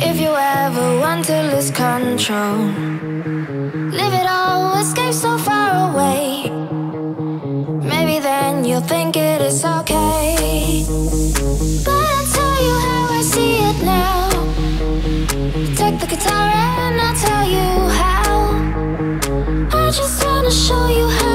If you ever want to lose control, leave it all, escape so far away. Maybe then you'll think it is okay. But I'll tell you how I see it now. Take the guitar and I'll tell you how. I just wanna show you how.